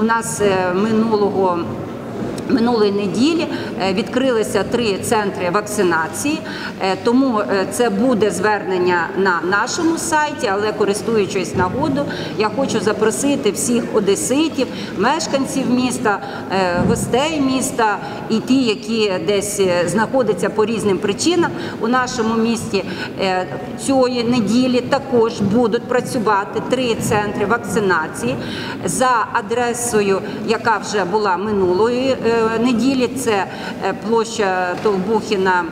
у нас е, минулого. Минулої неділі е, відкрилися три центри вакцинації, Е, тому е, це буде звернення на нашому сайті, але користуючись нагоду, я хочу запросити всіх одеситів, мешканців міста, гостей міста і ті, які десь знаходяться по різним причинам у нашому місті. Цієї неділі також будуть працювати три центри вакцинації за адресою, яка вже була минулої неділі. Це е, площа Толбухіна.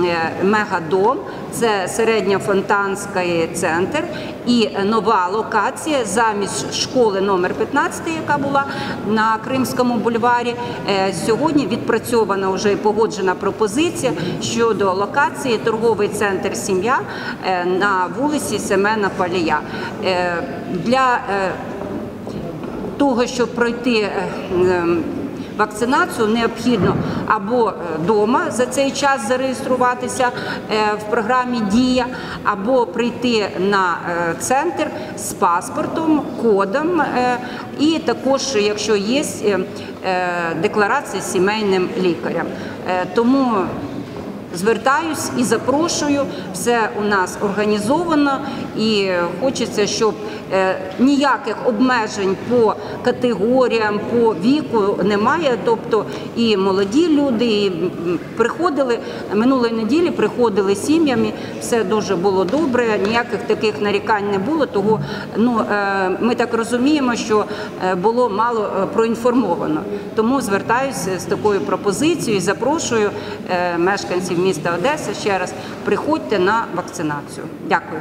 е, Мегадом, це середньофонтанський центр і нова локація замість школи номер 15, яка була на Кримському бульварі. Е, Сьогодні відпрацьована вже погоджена пропозиція щодо локації торговий центр Сім'я е, на вулиці Семена Палія. Е, Для е, того, щоб пройти е, вакцинацію, необхідно або вдома за цей час зареєструватися е, в програмі Дія, або прийти на е, центр з паспортом, кодом, е, і також, якщо є е, е, декларація сімейним лікарем. Е, Тому звертаюсь і запрошую. Все у нас організовано і хочеться, щоб е, ніяких обмежень по категоріям, по віку немає. Тобто і молоді люди і приходили минулої неділі, приходили сім'ями. Все дуже було добре. Ніяких таких нарікань не було. Того ну е, ми так розуміємо, що е, було мало проінформовано. Тому звертаюся з такою пропозицією і запрошую мешканців міста Одеса ще раз приходьте на вакцинацію. Дякую.